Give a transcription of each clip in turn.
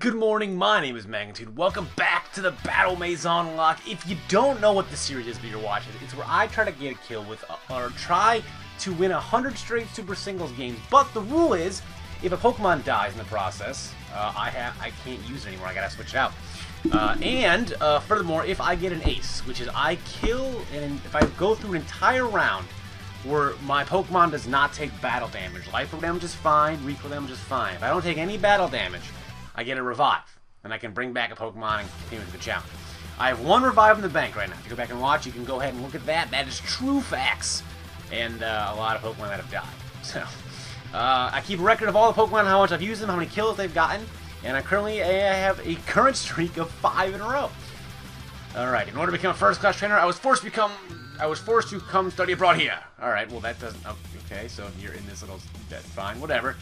Good morning. My name is Magnitude. Welcome back to the Battle Maison Locke. If you don't know what the series is but you're watching, it's where I try to get a kill with, uh, or try to win 100 straight Super Singles games. But the rule is, if a Pokemon dies in the process, uh, I have I can't use it anymore. I gotta switch it out. Uh, and uh, furthermore, if I get an ace, which is I kill, and if I go through an entire round where my Pokemon does not take battle damage, life damage is fine, recoil damage is fine. If I don't take any battle damage, I get a revive, and I can bring back a Pokemon and continue with the challenge. I have one revive in the bank right now. If you go back and watch, you can go ahead and look at that. That is true facts, and uh, a lot of Pokemon that have died. So, uh, I keep a record of all the Pokemon, how much I've used them, how many kills they've gotten, and I currently I have a current streak of five in a row. All right. In order to become a first-class trainer, I was forced to become. I was forced to come study abroad here. All right. Well, that doesn't. Okay. So you're in this little. That's fine. Whatever.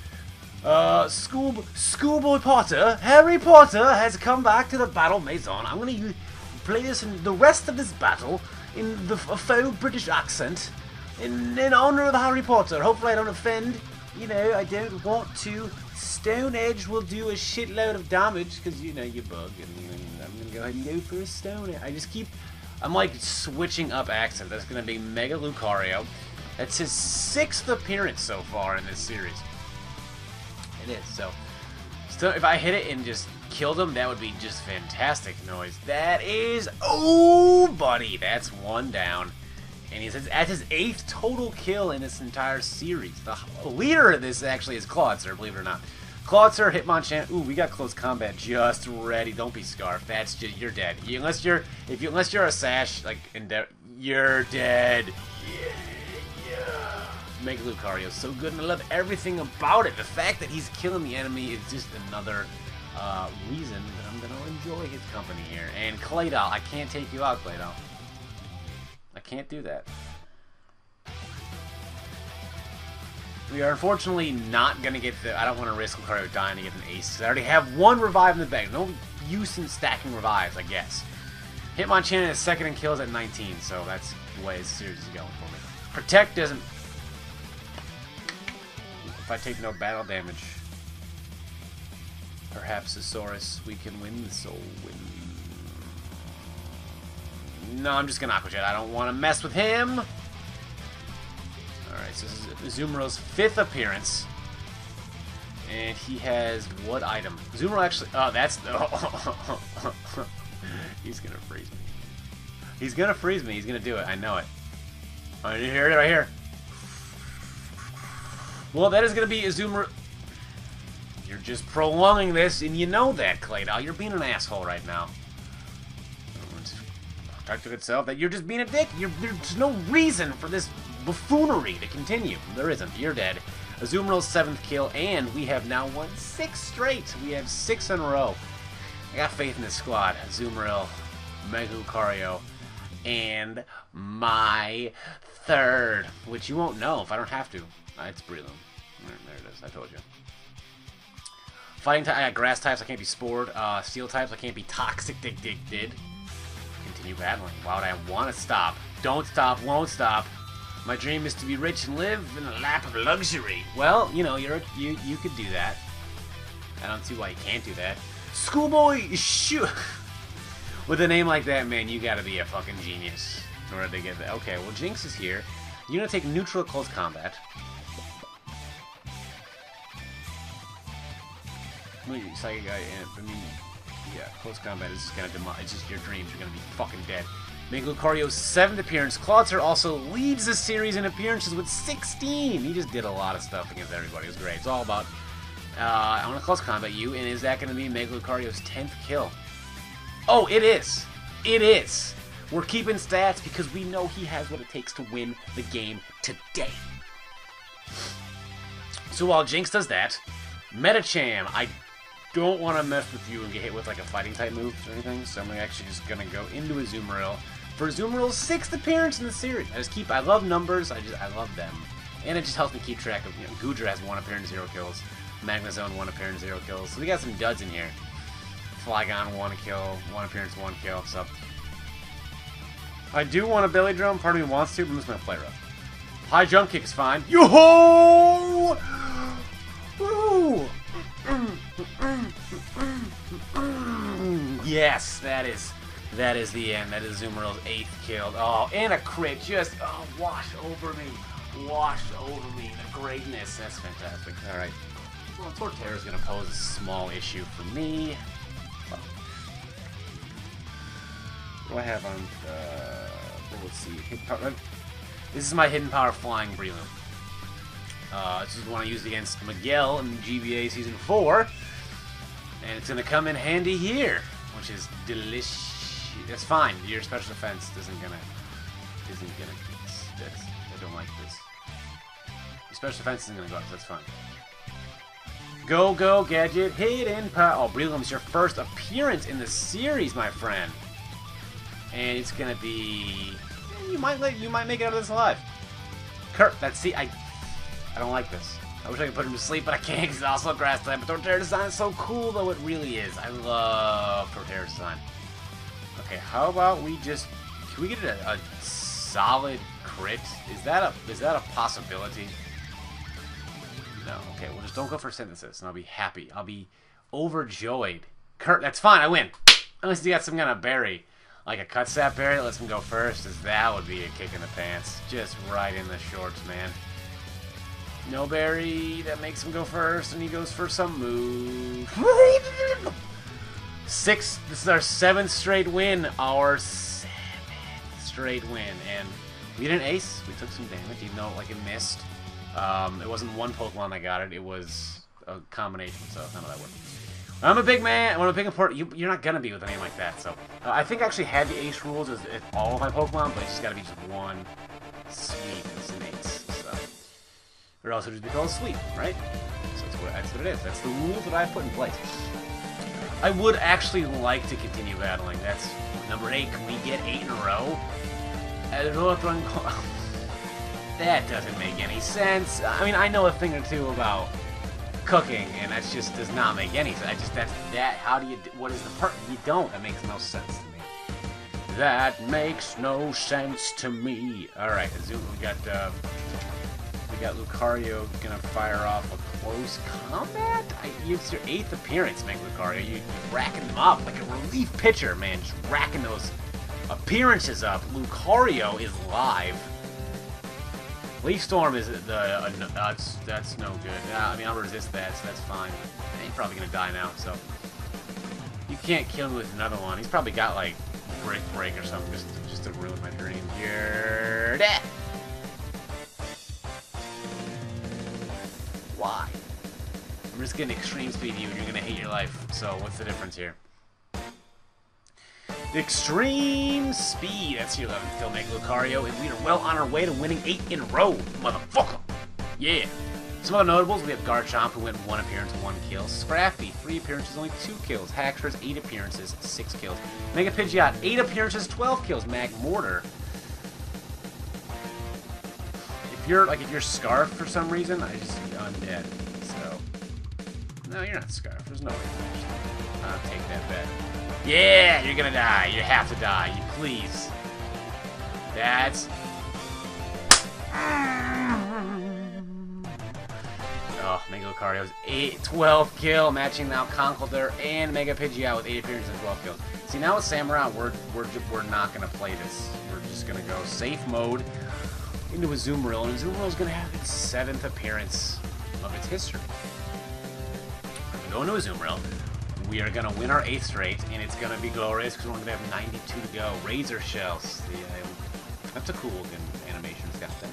Uh, school, schoolboy Potter, Harry Potter has come back to the Battle Maison. I'm gonna use, play this in the rest of this battle in the faux British accent, in, in honor of Harry Potter. Hopefully I don't offend. You know, I don't want to. Stone Edge will do a shitload of damage because you know you bug, and I'm gonna go ahead and go for a Stone Edge. I just keep, I'm like switching up accent. That's gonna be Mega Lucario. That's his sixth appearance so far in this series. It is. So, so if I hit it and just killed him, that would be just fantastic noise. That is, oh, buddy, that's one down. And he says at his eighth total kill in this entire series. The leader of this actually is Clawitzer, believe it or not. Clawitzer, Hitmonchan. Ooh, we got close combat just ready. Don't be Scarf. That's just you're dead. You, unless you're if you unless you're a Sash like you're dead. Mega Lucario so good, and I love everything about it. The fact that he's killing the enemy is just another uh, reason that I'm going to enjoy his company here. And Claydol, I can't take you out, Claydol. I can't do that. We are unfortunately not going to get the... I don't want to risk Lucario dying to get an ace. I already have one revive in the bag. No use in stacking revives, I guess. Hitmonchan is second in kills at 19, so that's the way this series is going for me. Protect doesn't if I take no battle damage. Perhaps Saurus, we can win the soul win. No, I'm just gonna Aqua Jet. I don't want to mess with him. Alright, so this is Azumarill's fifth appearance. And he has what item? Azumarill actually... Oh, that's... Oh. He's gonna freeze me. He's gonna freeze me. He's gonna do it. I know it. You hear it right here. Well, that is going to be Azumar... You're just prolonging this, and you know that, Claydol. You're being an asshole right now. Talk to itself that you're just being a dick. You're, there's no reason for this buffoonery to continue. There isn't. You're dead. Azumarill's seventh kill, and we have now won six straight. We have six in a row. I got faith in this squad. Azumarill, Mega Lucario, and my third, which you won't know if I don't have to. It's Breloom. There, there it is. I told you. Fighting type, I got grass types. I can't be spored. Uh, steel types. I can't be toxic. Dig, dig, did. Continue battling. Why would I want to stop? Don't stop. Won't stop. My dream is to be rich and live in a lap of luxury. Well, you know, you're you you could do that. I don't see why you can't do that. Schoolboy, shoot. With a name like that, man, you gotta be a fucking genius in order to get that. Okay, well, Jynx is here. You're gonna take neutral close combat. Psychic Guy, I mean, yeah, close combat is just gonna demolish. It's just your dreams. You're gonna be fucking dead. Mega Lucario's seventh appearance. Clawitzer also leads the series in appearances with 16. He just did a lot of stuff against everybody. It was great. It's all about, uh, I want to close combat you, and is that going to be Mega Lucario's 10th kill? Oh, it is. It is. We're keeping stats because we know he has what it takes to win the game today. So while Jynx does that, Medicham, I don't want to mess with you and get hit with like a fighting type move or anything, so I'm actually just gonna go into a Azumarill for Azumarill's sixth appearance in the series. I just keep, I love numbers, I just, I love them, and it just helps me keep track of. You know, Goodra has one appearance, zero kills. Magnezone one appearance, zero kills. So we got some duds in here. Flygon one kill, one appearance, one kill. So I do want a belly drum. Part of me wants to, but I'm just gonna play rough. High jump kick is fine. Yo ho! Yes, that is that is the end. That is Zumarill's eighth kill. Oh, and a crit. Just oh, wash over me. Wash over me. The greatness. That's fantastic. All right. Well, Torterra's going to pose a small issue for me. What do I have on? Uh, let's see. Power. This is my hidden power flying Breloom. Uh, this is the one I used against Miguel in GBA Season 4. And it's going to come in handy here, which is delicious. It's fine. Your special defense isn't gonna isn't gonna. That's, I don't like this. Your special defense isn't gonna go up. So that's fine. Go go gadget hidden power. Oh, Breloom's your first appearance in the series, my friend. And it's gonna be. You might you might make it out of this alive. Kurt, that's see I. I don't like this. I wish I could put him to sleep, but I can't because it's also grass type. But Torterra design is so cool, though it really is. I love Torterra design. Okay, how about we just can we get a, a solid crit? Is that a is that a possibility? No. Okay, well just don't go for synthesis, and I'll be happy. I'll be overjoyed. Kurt, that's fine. I win. Unless you got some kind of berry, like a Custap berry, that lets him go first. As that would be a kick in the pants, just right in the shorts, man. No berry that makes him go first, and he goes for some move. Six. This is our seventh straight win. Our seventh straight win, and we didn't ace. We took some damage, even though like it missed. Um, it wasn't one Pokemon that got it. It was a combination. So none of that worked. I'm a big man. I'm a big important. You, are not gonna be with a name like that. So uh, I think I actually had the ace rules as all of my Pokemon, but it's just gotta be just one sweep. It would just be called sweep, right? So that's what, that's what it is. That's the rules that I put in place. I would actually like to continue battling. That's number eight. Can we get eight in a row? That doesn't make any sense. I mean, I know a thing or two about cooking, and that just does not make any sense. I just that's that. How do you? What is the part? You don't. That makes no sense to me. That makes no sense to me. All right, Zoom. We got uh, got Lucario gonna fire off a close combat. I, it's your eighth appearance, man, Lucario. You, are racking them up like a relief pitcher, man. Just racking those appearances up. Lucario is live. Leaf Storm is the uh, that's that's no good. I mean, I'll resist that, so that's fine. He's probably gonna die now, so you can't kill him with another one. He's probably got like Brick Break or something just just to ruin my dream. You're dead. Why? I'm just getting extreme speed you, and you're gonna hate your life. So what's the difference here? The Extreme Speed. That's your 11th kill, Mega Lucario, and we are well on our way to winning 8 in a row, motherfucker! Yeah! Some other notables, we have Garchomp, who went 1 appearance, 1 kill. Scrafty, 3 appearances, only 2 kills. Haxorus, 8 appearances, 6 kills. Mega Pidgeot, 8 appearances, 12 kills. Magmortar. If you're, like, if you're Scarf for some reason, I just undead. So, no, you're not Scarf. There's no way. I'll take that bet. Yeah, you're gonna die. You have to die. You please. That's... Oh, Mega Lucario's 8, 12 kill, matching now Conkeldurr and Mega Pidgeot with 8 appearances and 12 kills. See, now with Samurott, we're, we're, we're not going to play this. We're just going to go safe mode into a Azumarill, and Azumarill's going to have its 7th appearance of its history. We're going to go into Azumarill. We are going to win our 8th straight, and it's going to be glorious because we're going to have 92 to go. Razor Shells. The, uh, that's a cool looking animation. It's got that.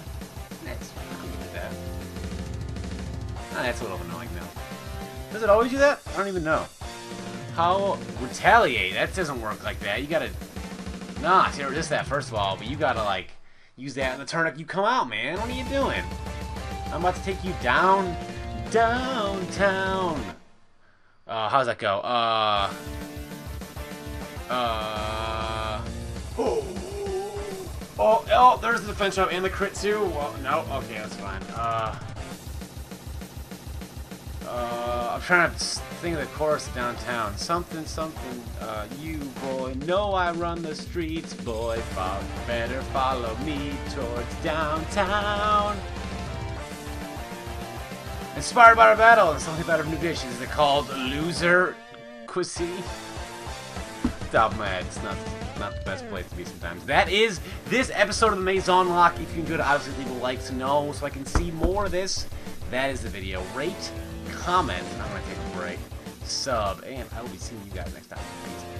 Nice. that. Oh, that's a little annoying now. Does it always do that? I don't even know. How retaliate? That doesn't work like that. You gotta nah, see resist that first of all, but you gotta like use that in the turn up you come out, man. What are you doing? I'm about to take you down downtown. Uh, how's that go? Uh, uh, oh, oh, oh, there's the defense drop and the crit too. Well, no, okay, that's fine. Uh, uh, I'm trying to think of the chorus downtown. Something, something, uh, you boy, know I run the streets, boy, follow, better follow me towards downtown. Inspired by our battle and something about our new dishes. They're called Loser Cuisine. Top of my head, it's not not the best place to be sometimes. That is this episode of the Maison Locke. If you can go to obviously leave a like to know so I can see more of this. That is the video. Rate, comment, I'm gonna take a break, sub, and I will be seeing you guys next time. Peace.